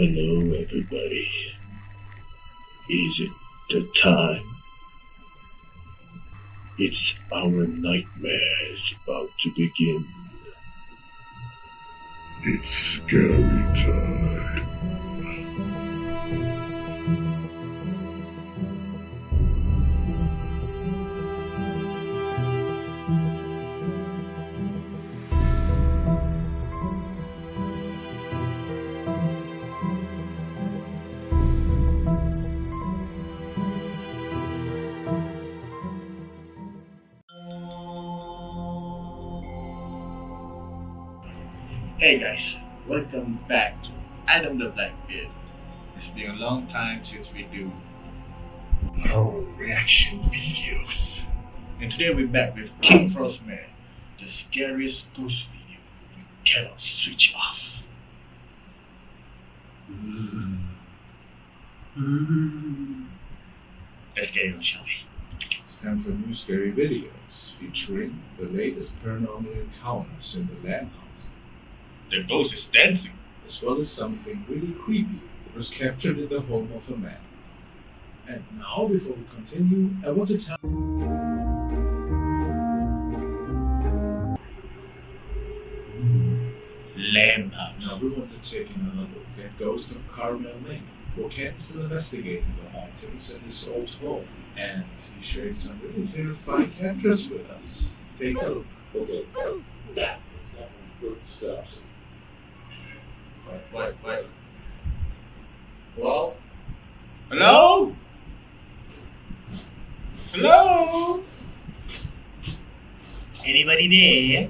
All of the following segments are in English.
Hello, everybody. Is it the time? It's our nightmares about to begin. It's scary time. Hey guys, welcome back to Adam the Blackbeard. It's been a long time since we do Our reaction videos. and today we're back with King Frostmare, the scariest ghost video you cannot switch off. Let's get it on, shall we? It's time for new scary videos featuring the latest paranormal encounters in the Lamb House, The ghost is dancing. as well as something really creepy It was captured in the home of a man. And now, before we continue, I want to tell Lamb house. now we want to take another look at Ghost of Carmel Lane, where Kent is still investigating the hauntings in his old home, and he shared some really terrifying captures with us. Take a look. Okay. That is not footsteps. Well, Hello? Hello? Anybody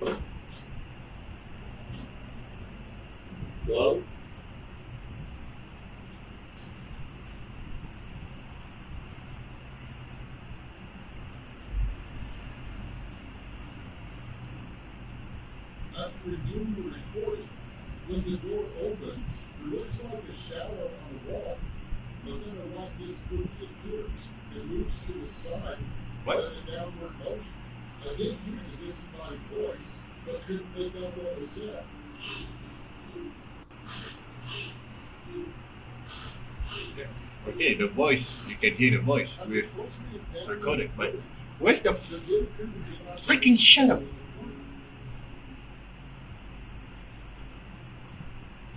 there? well, After reviewing the recording, when the door opens, it looks like a shadow on the wall. But then a light just quickly appears. It moves to the side, What? but in a downward motion. I did hear the disembodied voice, but couldn't make out what was said. Okay, the voice, you can hear the voice I with closely examined recorded, but where's the There did appear to be an freaking shadow?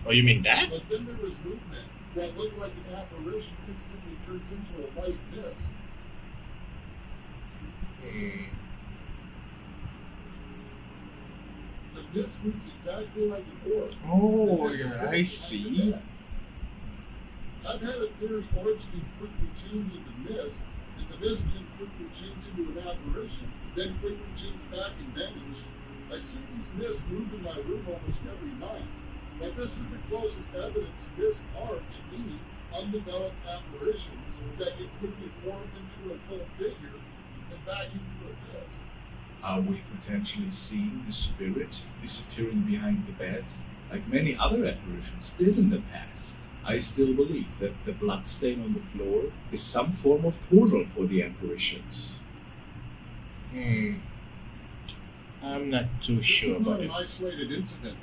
Oh, you mean that? But then there was movement. What looked like an apparition instantly turns into a white mist. Hmm. The mist moves exactly like an orb. Oh, yeah, I see. I've had a theory orbs can quickly change into mists, and the mist can quickly change into an apparition, then quickly change back and vanish. I see these mists move in my room almost every night, but this is the closest evidence mists are to me undeveloped apparitions that can quickly form into a full figure and back into a mist. Are we potentially seeing the spirit disappearing behind the bed, like many other apparitions did in the past? I still believe that the blood stain on the floor is some form of portal for the apparitions. Hmm. I'm not too This sure is about not it. an isolated incident.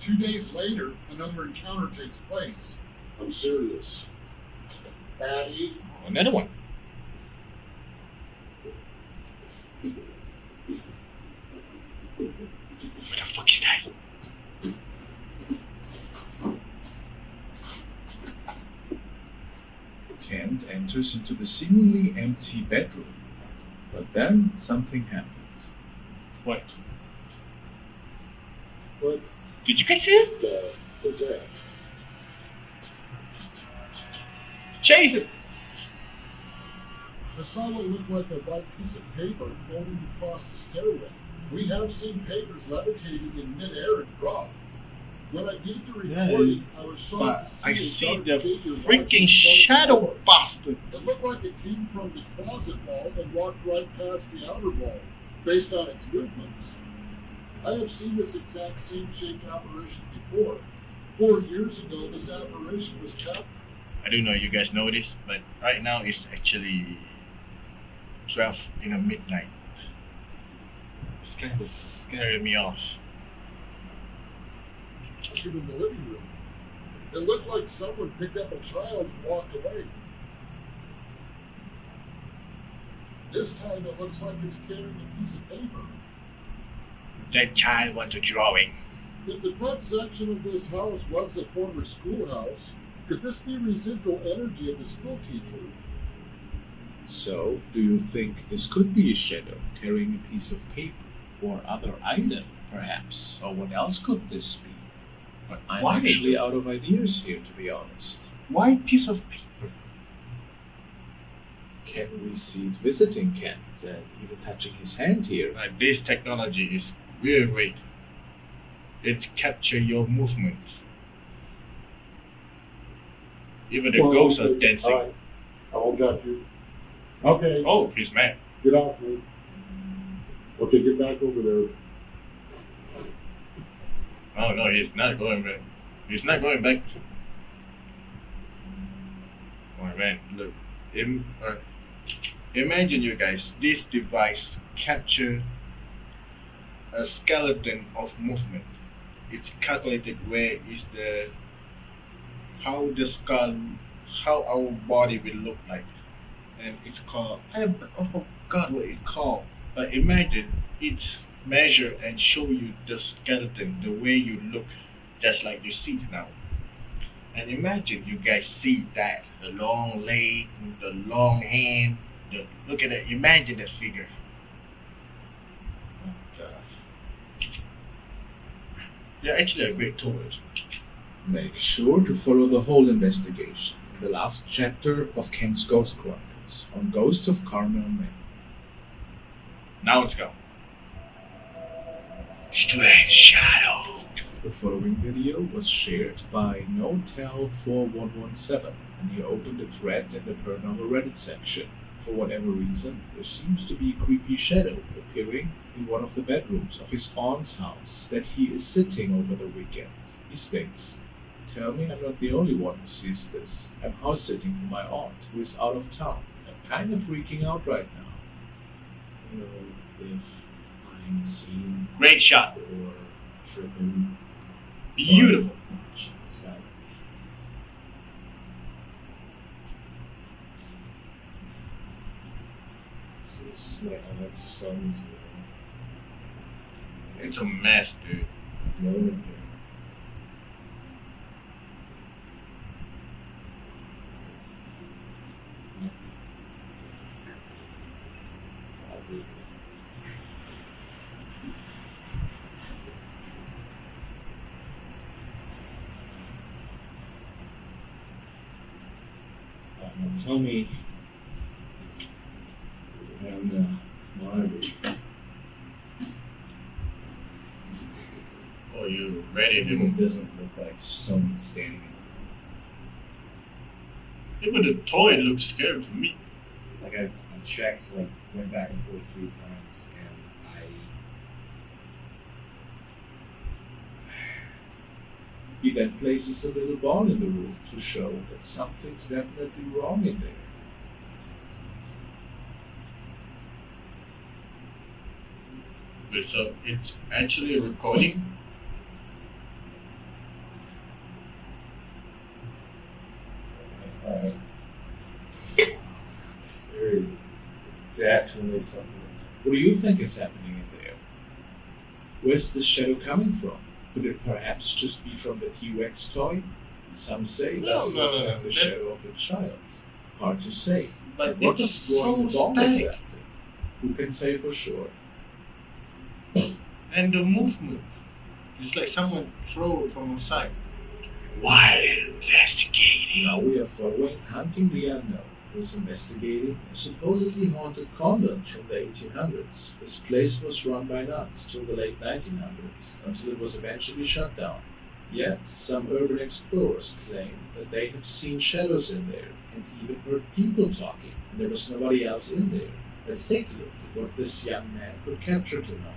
Two days later, another encounter takes place. I'm serious. Patty, Another one. What the fuck is that? Kent enters into the seemingly empty bedroom, but then something happens. What? What Did you guys see it? the is that? Chase it! I saw what looked like a white piece of paper floating across the stairway. We have seen papers levitating in midair and drop. When I did the Yeah, recording, I was shocked to see I a see the freaking in front of the shadow bastard. It looked like it came from the closet wall and walked right past the outer wall, based on its movements. I have seen this exact same shaped apparition before. Four years ago, this apparition was captured. I don't know if you guys know this, but right now it's actually 12 in the midnight. It's kind of scaring me off. came in the living room. It looked like someone picked up a child and walked away. This time it looks like it's carrying a piece of paper. That child wants a drawing. If the front section of this house was a former schoolhouse, could this be residual energy of the school teacher? So, do you think this could be a shadow carrying a piece of paper or other item, perhaps? Or what else could this be? But I'm why? actually out of ideas here, to be honest. Why piece of paper? Can we see it visiting Kent and even touching his hand here? Like this technology is really great. It capture your movements. Even the Well, ghosts are dancing. All right. I won't got you. Okay, Oh, he's mad. get off me. Okay, get back over there. Oh no, he's not going back. He's not going back. Oh man, look. Im- uh, imagine you guys, this device capture a skeleton of movement. It's calculated where is the how the skull, how our body will look like, and it's called I, I forgot what it's called. But imagine it's measure and show you the skeleton, the way you look, just like you see now. And imagine you guys see that the long leg, the long hand. The, look at that. Imagine that figure. Oh God. Yeah, actually a great tourist. Make sure to follow the whole investigation in the last chapter of Kent's Ghost Chronicles on Ghosts of Carmel, Maine. Now let's go. Strange shadow. The following video was shared by NoTel4117 and he opened a thread in the Paranormal Reddit section. For whatever reason, there seems to be a creepy shadow appearing in one of the bedrooms of his aunt's house that he is sitting over the weekend. He states, Tell me I'm not the only one who sees this. I'm house sitting for my aunt who is out of town. I'm kind of freaking out right now. Know, if I'm seeing Great shot. or tripping. Beautiful. So this is. It's a mess, dude. There's no one in here. Nothing. Closet. Uh, now tell me on the monitor Oh, you ready to It doesn't look like someone standing. Even the toy looks scary to me. Like I've, I've checked, like went back and forth three times, and I He then places a little ball in the room to show that something's definitely wrong in there. So it's actually a recording. uh, there is definitely something. What do you think is happening in there? Where's the shadow coming from? Could it perhaps just be from the T-Rex toy? Some say No, that's no, no, no. the shadow of a child. Hard to say. But What it's going so wrong exactly? Who can say for sure? And the movement. It's like someone throw it from the side. While investigating. Now we are following Hunting the Unknown, is investigating a supposedly haunted convent from the 1800s. This place was run by nuns till the late 1900s, until it was eventually shut down. Yet, some urban explorers claim that they have seen shadows in there and even heard people talking, and there was nobody else in there. Let's take a look at what this young man could capture tonight.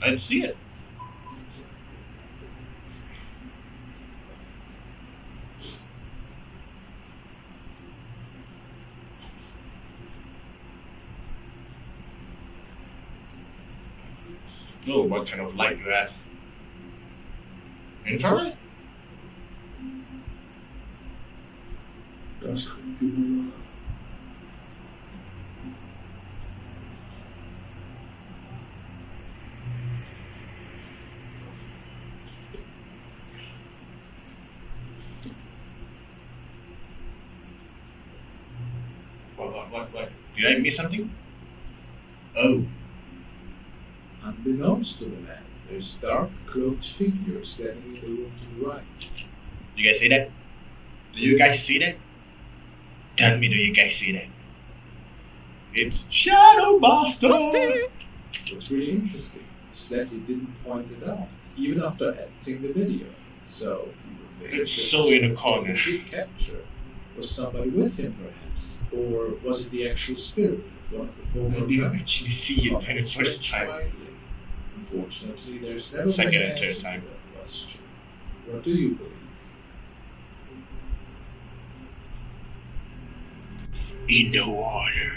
Let's see it. Oh, what kind of light you have? Infrared? That's could. What, what, what, what? Did I miss something? Oh, To the man, there's dark cloaked figures standing in the room to the right. Do you guys see that? Do you guys see that? Tell me, do you guys see that? It's Shadow Master! What's really interesting is that he didn't point it out, even after editing the video. So, It's so in the spirit corner. captured was somebody with him, perhaps. Or was it the actual spirit of one of the former I didn't actually see it for the first time. Widely? Unfortunately, there's never Second been and third answer time. to that question. What do you believe? In the water.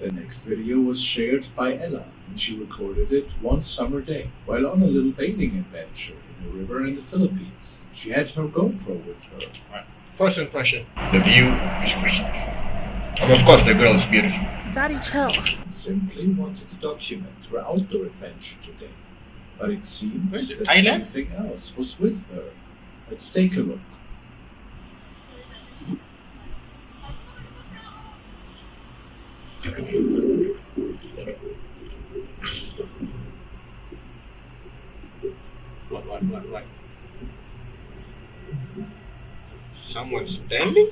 The next video was shared by Ella, and she recorded it one summer day while on a little bathing adventure in a river in the Philippines. She had her GoPro with her. First impression, the view is great. And of course, the girl is beautiful. Daddy, chill. and simply wanted to document her outdoor adventure today. But it seems Where is that Thailand? something else was with her. Let's take a look. What, what, what, what? Someone standing?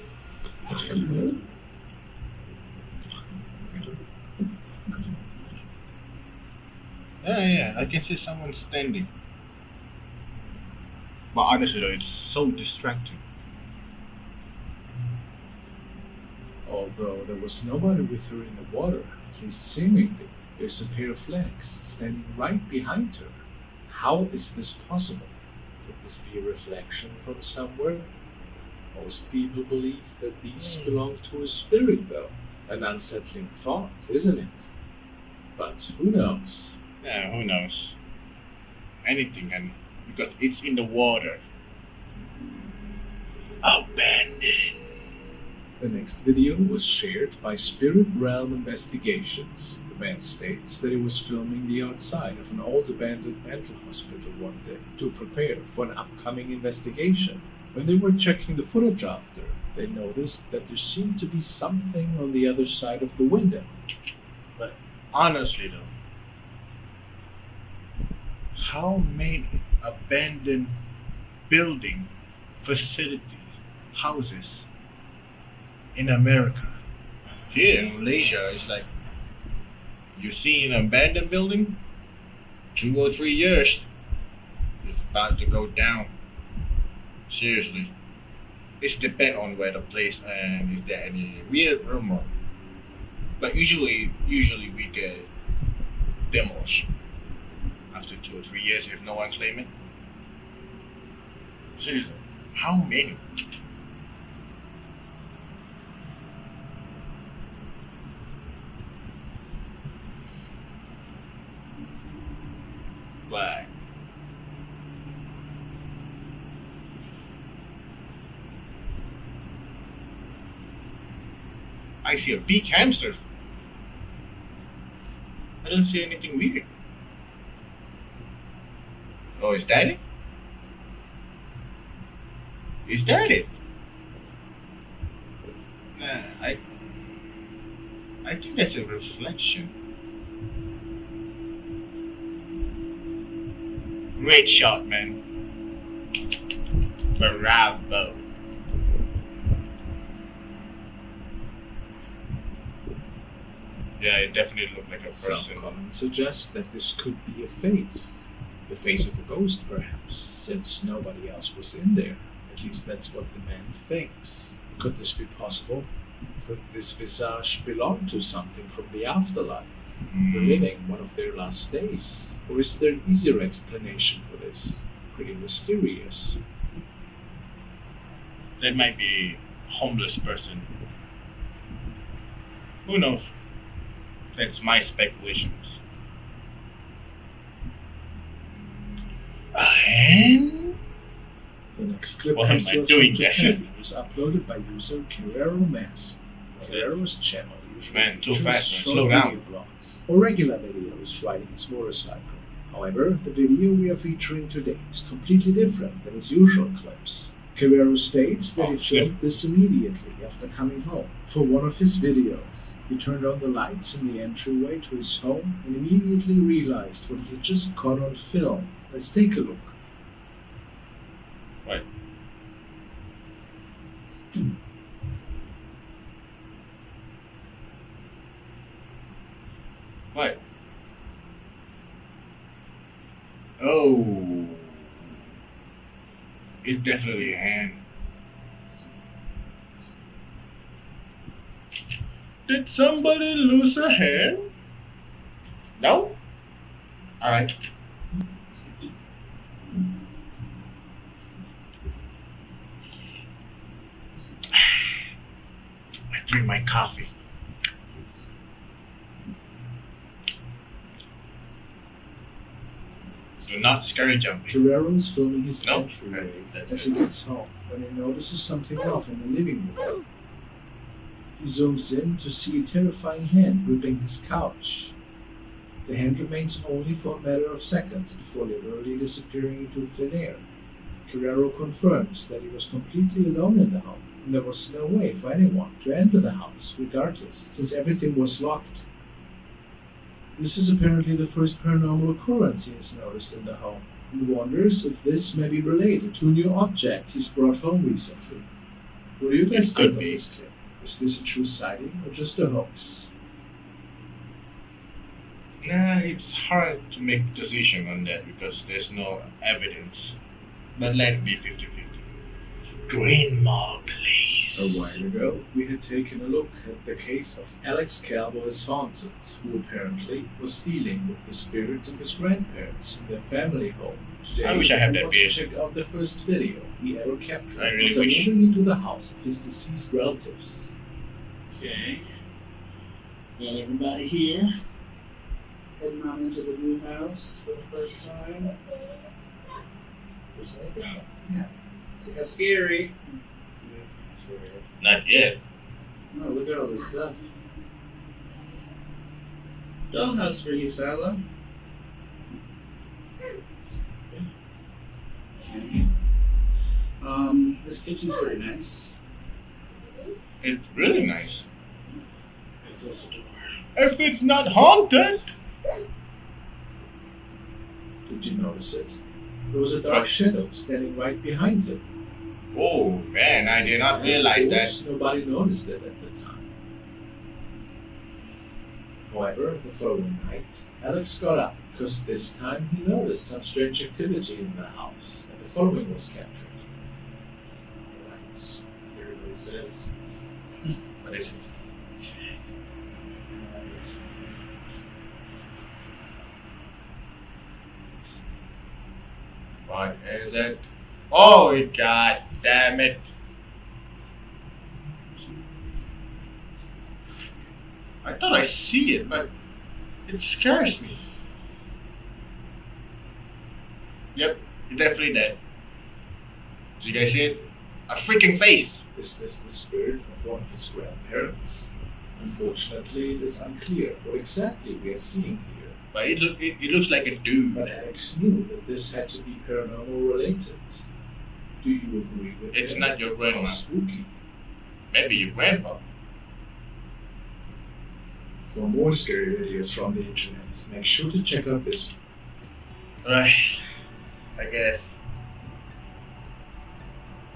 Yeah, yeah, I can see someone standing. But honestly, though, it's so distracting. Although there was nobody with her in the water, at least seemingly, there's a pair of flags standing right behind her. How is this possible? Could this be a reflection from somewhere? Most people believe that these Hmm. belong to a spirit, though. An unsettling thought, isn't it? But who knows? Yeah, who knows? Anything can, because it's in the water. Abandoned. The next video was shared by Spirit Realm Investigations. The man states that he was filming the outside of an old abandoned mental hospital one day to prepare for an upcoming investigation. When they were checking the footage after, they noticed that there seemed to be something on the other side of the window. But honestly, though, how many abandoned building, facilities, houses in America? Here in Malaysia, it's like you see an abandoned building, two or three years, it's about to go down. Seriously. It's depend on where the place and is there any weird rumor. But usually, usually we get demolished after two or three years if no one claim it. Seriously, how many? But I see a big hamster. I don't see anything weird. Oh, is that it? Is that it? Nah, I. I think that's a reflection. Great shot, man. Bravo. Yeah, it definitely looked like a person. Some comments suggest that this could be a face. The face of a ghost, perhaps, since nobody else was in there. At least that's what the man thinks. Could this be possible? Could this visage belong to something from the afterlife, Mm. reliving one of their last days? Or is there an easier explanation for this? Pretty mysterious. That might be homeless person. Who knows? That's my speculations. A man. The next clip What comes to us doing from? Japan. It was uploaded by user Kirero Mask. Kirero's channel usually Man, too features fast, Slow down. vlogs or regular videos riding his motorcycle. However, the video we are featuring today is completely different than his usual clips. Carrero states that Oh, he filmed this immediately after coming home for one of his videos. He turned on the lights in the entryway to his home and immediately realized what he had just caught on film. Let's take a look. Right. Right. Oh. It's definitely a hand. Did somebody lose a hand? No? Alright. I drink my coffee. Do not scary jumping. Guerrero is filming his No, entryway that's as he gets home when he notices something off in the living room. He zooms in to see a terrifying hand gripping his couch. The hand remains only for a matter of seconds before literally disappearing into thin air. Guerrero confirms that he was completely alone in the home, and there was no way for anyone to enter the house, regardless, since everything was locked. This is apparently the first paranormal occurrence he has noticed in the home. He wonders if this may be related to a new object he's brought home recently. What do you guys think of this clip? Is this a true sighting or just a hoax? Nah, it's hard to make a decision on that because there's no evidence. But let it be 50 50. Greenmore, please. A while ago, we had taken a look at the case of Alex Cowboy's Haunted, who apparently was dealing with the spirits of his grandparents in their family home. Today, I wish I had that want to video. check out the first video he ever captured I really of them wish. moving into the house of his deceased relatives. Okay. Got everybody here. Heading on into the new house for the first time. Just like that. Yeah. See how scary? Yeah, it's not scary. Not yet. No, look at all this stuff. Dollhouse for you, Sala. Okay. Um, this kitchen's very nice. It's really nice. Close the door. If it's not haunted, Did you notice it? There was a dark shadow standing right behind him. Oh man, I did not realize that. Nobody noticed it at the time. However, the following night, Alex got up because this time he noticed some strange activity in the house, and the following was captured. Alright. Everybody says. What is it? What is it? Oh, god damn it. I thought I see it, but it scares me. Yep, it definitely did. Did you guys see it? A freaking face! Is this the spirit of one of his grandparents? Unfortunately, it is unclear what exactly we are seeing here, But it, look, it, it looks like a dude. but Alex knew that this had to be paranormal related. Do you agree with It's not your grandma. Spooky. Maybe your grandpa. For more scary videos from the internet, make sure to check out this Right. I guess.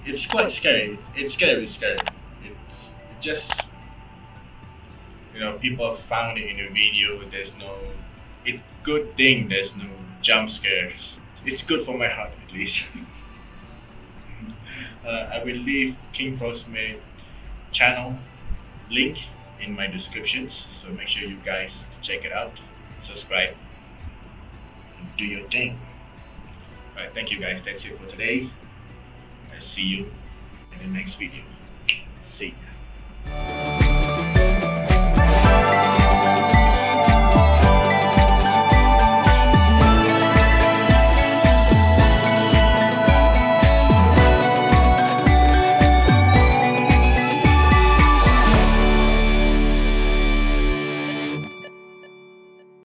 It's quite scary. It's scary, scary. It's just. You know, people have found it in the video. There's no. It's good thing there's no jump scares. It's good for my heart, at least. uh, I will leave King Frostmare channel link in my descriptions, so make sure you guys check it out, subscribe, and do your thing. Alright, thank you guys. That's it for today. I'll see you in the next video. See ya.